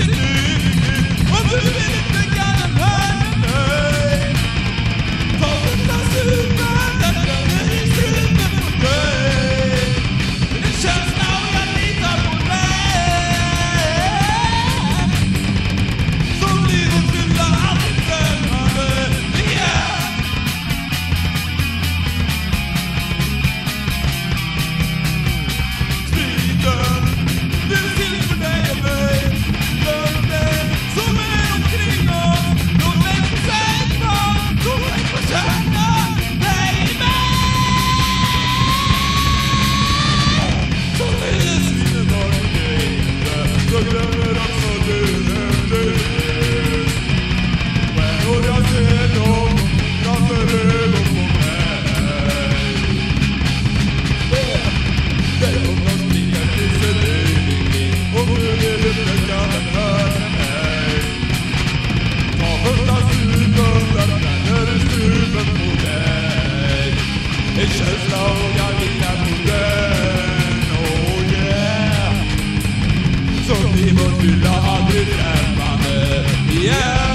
to do. som i mun fylla aldrig främmande. Yeah!